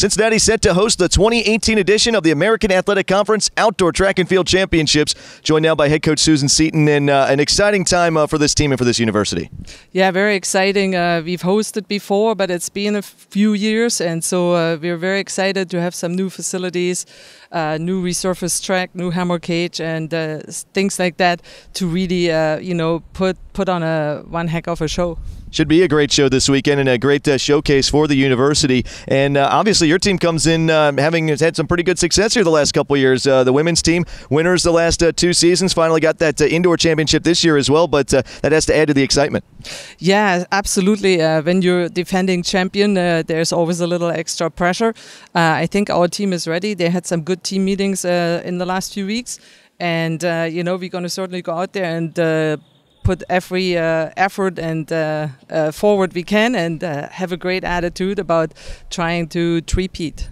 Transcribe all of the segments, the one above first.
Cincinnati set to host the 2018 edition of the American Athletic Conference Outdoor Track and Field Championships. Joined now by head coach Susan Seaton, and uh, an exciting time uh, for this team and for this university. Yeah, very exciting. Uh, we've hosted before, but it's been a few years, and so uh, we're very excited to have some new facilities, uh, new resurfaced track, new hammer cage, and uh, things like that to really, you know, put put on a one heck of a show. Should be a great show this weekend and a great uh, showcase for the university. And uh, obviously, your team comes in uh, having had some pretty good success here the last couple years. Uh, the women's team, winners the last uh, two seasons, finally got that uh, indoor championship this year as well, but that has to add to the excitement. Yeah, absolutely. when you're defending champion, there's always a little extra pressure. I think our team is ready. They had some good team meetings in the last few weeks. And, you know, we're going to certainly go out there and put every uh, effort and uh, uh, forward we can and uh, have a great attitude about trying to repeat.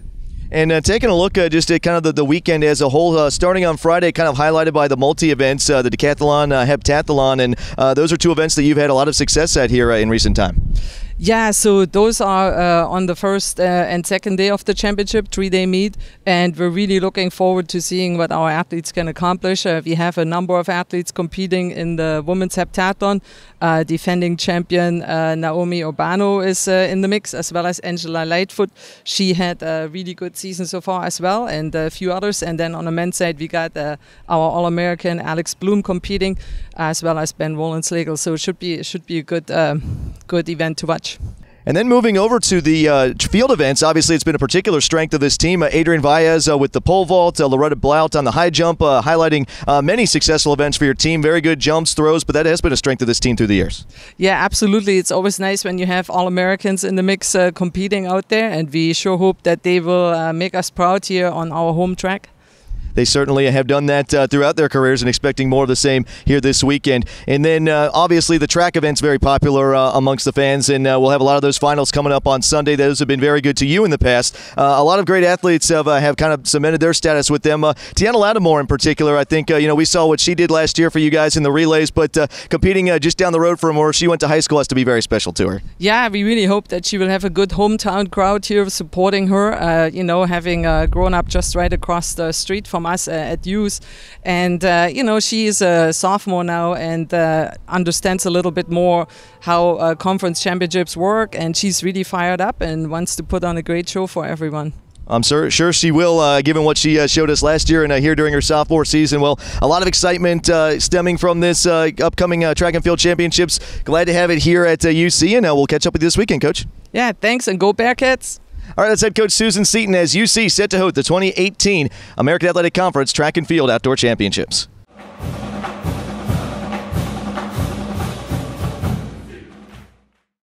And uh, taking a look uh, just at kind of the, the weekend as a whole, starting on Friday, kind of highlighted by the multi events, the decathlon, heptathlon, and those are two events that you've had a lot of success at here in recent time. Yeah, so those are uh, on the first uh, and second day of the championship, three day meet, and we're really looking forward to seeing what our athletes can accomplish. Uh, we have a number of athletes competing in the women's heptathlon. Uh, defending champion uh, Naomi Urbano is uh, in the mix, as well as Angela Lightfoot. She had a really good season so far as well, and a few others. And then on the men's side, we got our All American Alex Bloom competing, as well as Ben Wollenslegel. So it should be it should be a good um, good event to watch. And then moving over to the uh, field events, obviously it's been a particular strength of this team. Uh, Adrian Vaez uh, with the pole vault, uh, Loretta Blaut on the high jump, uh, highlighting uh, many successful events for your team. Very good jumps, throws, but that has been a strength of this team through the years. Yeah, absolutely. It's always nice when you have all Americans in the mix competing out there, and we sure hope that they will make us proud here on our home track they certainly have done that uh, throughout their careers and expecting more of the same here this weekend. And then uh, obviously the track event's very popular uh, amongst the fans, and uh, we'll have a lot of those finals coming up on Sunday. Those have been very good to you in the past. Uh, a lot of great athletes have, uh, have kind of cemented their status with them. Tiana Lattimore in particular, I think you know we saw what she did last year for you guys in the relays, but competing just down the road from where she went to high school has to be very special to her. Yeah, we really hope that she will have a good hometown crowd here supporting her. you know, having grown up just right across the street from us uh, at UCE. And, uh, you know, she is a sophomore now and uh, understands a little bit more how conference championships work. And she's really fired up and wants to put on a great show for everyone. I'm sure, sure she will, uh, given what she uh, showed us last year and uh, here during her sophomore season. Well, a lot of excitement stemming from this upcoming track and field championships. Glad to have it here at UC, and we'll catch up with you this weekend, Coach. Yeah, thanks, and go Bearcats. All right, that's head coach Susan Seaton as UC set to host the 2018 American Athletic Conference Track and Field Outdoor Championships.